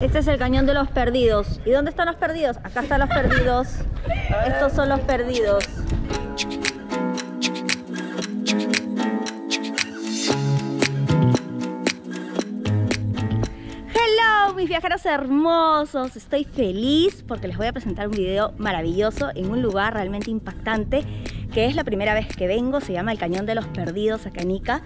Este es el cañón de los perdidos. ¿Y dónde están los perdidos? Acá están los perdidos. Estos son los perdidos. Hello, mis viajeros hermosos. Estoy feliz porque les voy a presentar un video maravilloso en un lugar realmente impactante que es la primera vez que vengo. Se llama el Cañón de los Perdidos acá en Ica.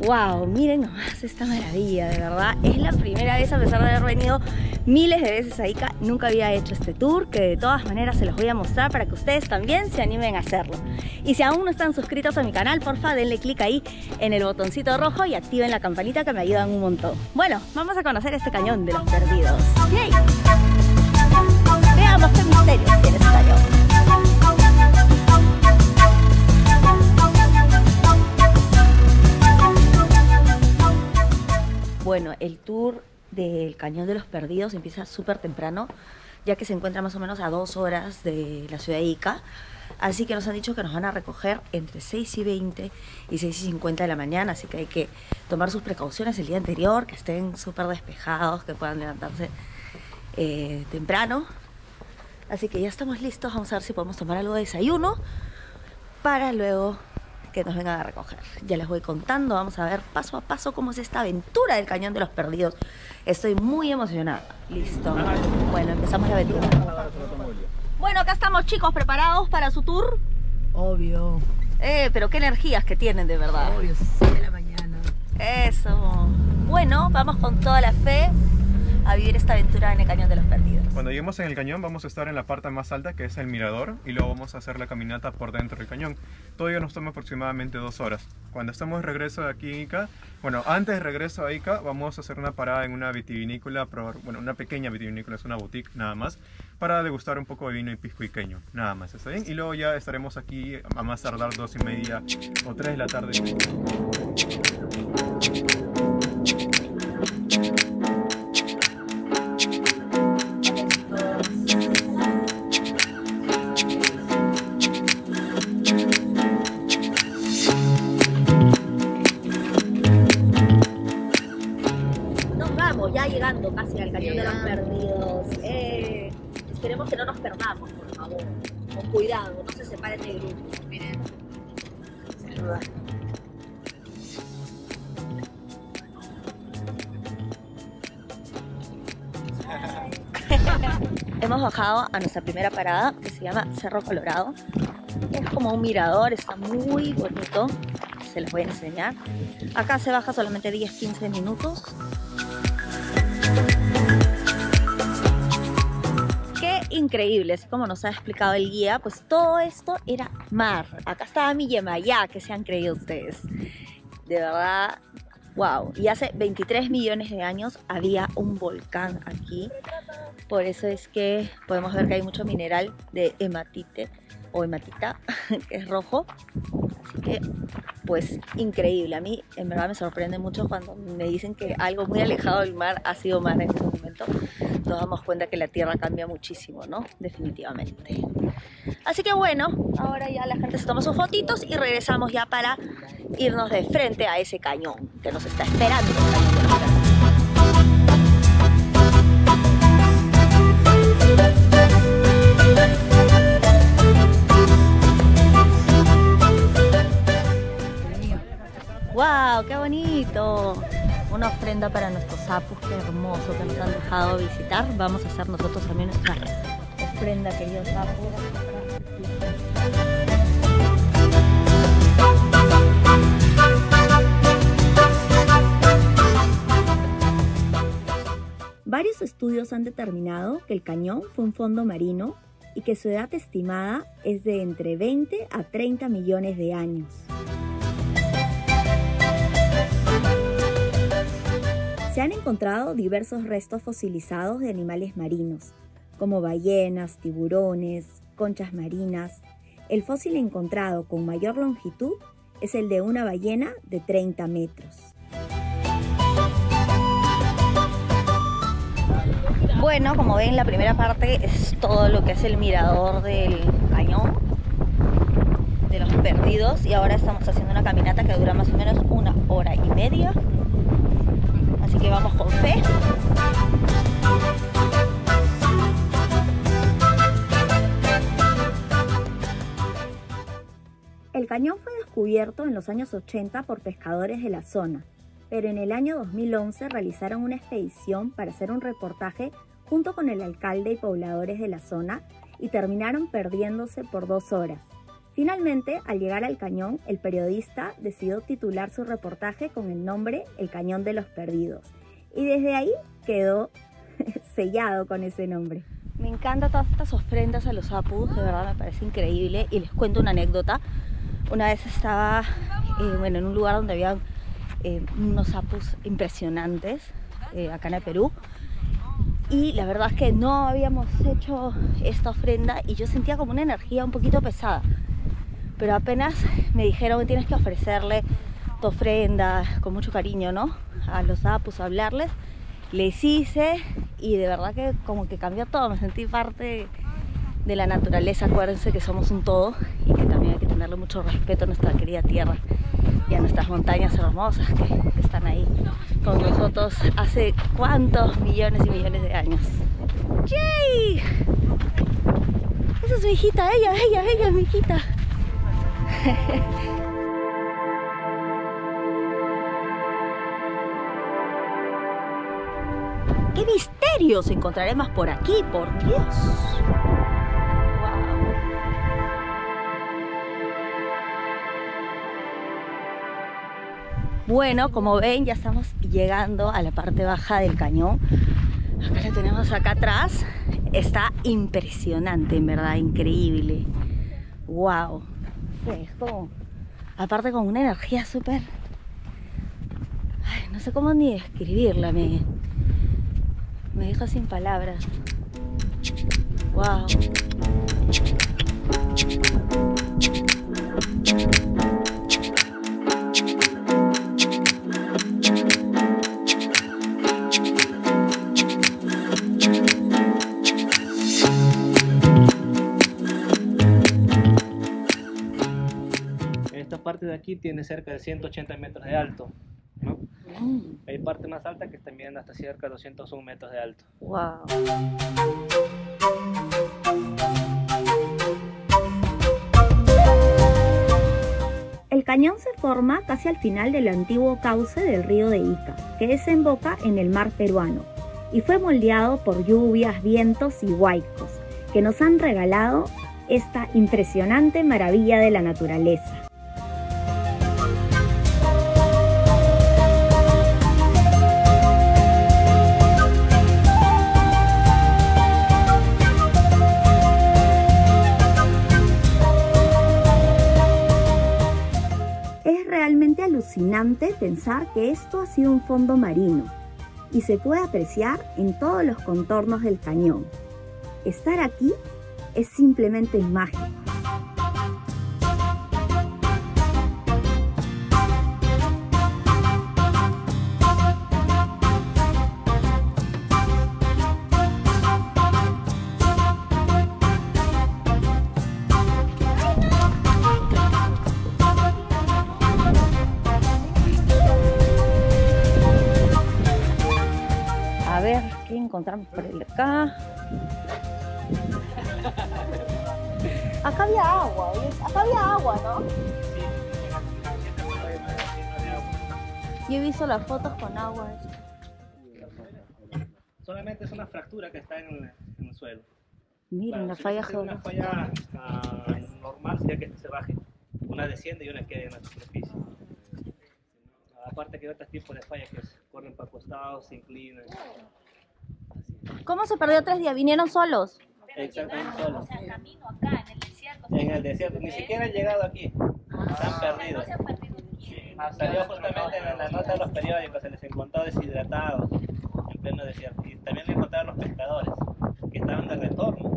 ¡Wow! Miren nomás esta maravilla, de verdad. Es la primera vez, a pesar de haber venido miles de veces a Ica, nunca había hecho este tour, que de todas maneras se los voy a mostrar para que ustedes también se animen a hacerlo. Y si aún no están suscritos a mi canal, porfa, denle clic ahí en el botoncito rojo y activen la campanita que me ayudan un montón. Bueno, vamos a conocer este cañón de los perdidos. ¡Yay! Veamos qué misterio tiene este cañón. Bueno, el tour del Cañón de los Perdidos empieza súper temprano, ya que se encuentra más o menos a dos horas de la ciudad de Ica. Así que nos han dicho que nos van a recoger entre 6 y 20 y 6 y 50 de la mañana, así que hay que tomar sus precauciones el día anterior, que estén súper despejados, que puedan levantarse eh, temprano. Así que ya estamos listos, vamos a ver si podemos tomar algo de desayuno para luego que nos vengan a recoger. Ya les voy contando, vamos a ver paso a paso cómo es esta aventura del Cañón de los Perdidos. Estoy muy emocionada. Listo. Bueno, empezamos la aventura. Bueno, acá estamos chicos, preparados para su tour. Obvio. Eh, pero qué energías que tienen de verdad. Obvio, 6 de la mañana. Eso. Bueno, vamos con toda la fe a vivir esta aventura en el Cañón de los Perdidos. Cuando lleguemos en el cañón vamos a estar en la parte más alta que es el mirador y luego vamos a hacer la caminata por dentro del cañón. Ello nos toma aproximadamente dos horas. Cuando estemos de regreso de aquí Ica, bueno, antes de regreso a Ica vamos a hacer una parada en una vitivinícola, bueno, una pequeña vitivinícola, es una boutique nada más, para degustar un poco de vino y pisco iqueño, nada más, ¿está bien? Y luego ya estaremos aquí a más tardar dos y media o tres de la tarde. Hemos bajado a nuestra primera parada que se llama Cerro Colorado. Es como un mirador, está muy bonito. Se los voy a enseñar. Acá se baja solamente 10-15 minutos. Increíble, así como nos ha explicado el guía, pues todo esto era mar. Acá estaba mi Yemayá, que se han creído ustedes. De verdad, wow. Y hace 23 millones de años había un volcán aquí. Por eso es que podemos ver que hay mucho mineral de hematite o hematita, que es rojo. Así que, pues, increíble. A mí, en verdad, me sorprende mucho cuando me dicen que algo muy alejado del mar ha sido mar en este momento. Nos damos cuenta que la tierra cambia muchísimo, ¿no? Definitivamente. Así que bueno, ahora ya la gente se toma sus fotitos y regresamos ya para irnos de frente a ese cañón que nos está esperando. ¡Wow! ¡Qué bonito! Una ofrenda para nuestros sapos, qué hermoso que nos han dejado visitar. Vamos a hacer nosotros también nuestra ofrenda, queridos sapos. Varios estudios han determinado que el cañón fue un fondo marino y que su edad estimada es de entre 20 a 30 millones de años. Se han encontrado diversos restos fosilizados de animales marinos, como ballenas, tiburones, conchas marinas. El fósil encontrado con mayor longitud es el de una ballena de 30 metros. Bueno, como ven, la primera parte es todo lo que es el mirador del cañón de los perdidos y ahora estamos haciendo una caminata que dura más o menos una hora y media. Así que vamos con fe. El cañón fue descubierto en los años 80 por pescadores de la zona, pero en el año 2011 realizaron una expedición para hacer un reportaje junto con el alcalde y pobladores de la zona y terminaron perdiéndose por dos horas. Finalmente, al llegar al cañón, el periodista decidió titular su reportaje con el nombre El Cañón de los Perdidos. Y desde ahí quedó sellado con ese nombre. Me encantan todas estas ofrendas a los apus, de verdad me parece increíble. Y les cuento una anécdota. Una vez estaba eh, bueno, en un lugar donde había eh, unos apus impresionantes, eh, acá en el Perú. Y la verdad es que no habíamos hecho esta ofrenda y yo sentía como una energía un poquito pesada pero apenas me dijeron que tienes que ofrecerle tu ofrenda con mucho cariño, ¿no? A los apus, hablarles. Les hice y de verdad que como que cambió todo, me sentí parte de la naturaleza, acuérdense que somos un todo y que también hay que tenerle mucho respeto a nuestra querida tierra y a nuestras montañas hermosas que están ahí con nosotros hace cuántos millones y millones de años. ¡Yay! Esa es mi hijita, ella, ella, ella mi hijita. ¿Qué misterios encontraremos por aquí, por Dios? Bueno, como ven, ya estamos llegando a la parte baja del cañón. Acá la tenemos acá atrás. Está impresionante, en verdad, increíble. Wow es como, aparte con una energía súper, no sé cómo ni describirla, me, me deja sin palabras. Wow. De aquí tiene cerca de 180 metros de alto. ¿no? Mm. Hay parte más alta que viendo hasta cerca de 201 metros de alto. Wow. El cañón se forma casi al final del antiguo cauce del río de Ica, que desemboca en el mar peruano, y fue moldeado por lluvias, vientos y huaicos, que nos han regalado esta impresionante maravilla de la naturaleza. Alucinante pensar que esto ha sido un fondo marino y se puede apreciar en todos los contornos del cañón. Estar aquí es simplemente mágico. Encontramos por el acá. Acá había agua, acá había agua, ¿no? Yo he visto las fotos con agua. Solamente es una fractura que está en el, suelo. Miren, la falla geológica. Una falla uh, normal sería que este se baje. Una desciende y una queda en la superficie. Aparte que hay otros tipos de fallas que corren para costados, se inclinan. ¿Cómo se perdió tres días? ¿Vinieron solos? Exactamente solos. O sea, camino acá, en el desierto. En el desierto, ni siquiera han llegado aquí. Están ah, perdidos. Salió justamente en la nota de los periódicos, se les encontró deshidratados en pleno desierto. Y también le encontraron los pescadores, que estaban de retorno.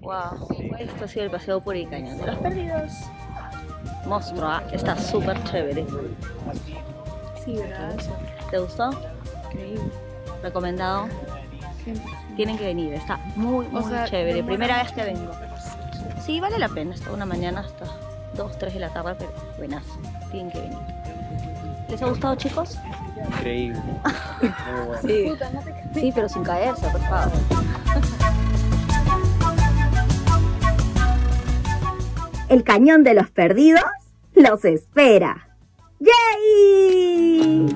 Wow, esto ha sido el paseo por el cañón de los perdidos. Monstruo, ¿ah? está súper chévere. Sí, gracias. ¿Te gustó? Increíble. ¿Recomendado? Tienen que venir, está muy, muy chévere. Primera vez que vengo. Sí, vale la pena, está una mañana hasta 2, 3 de la tarde, pero buenas, tienen que venir. ¿Les ha gustado, chicos? Increíble. sí. Sí, pero sin caerse, por favor. El cañón de los perdidos los espera. ¡Yay!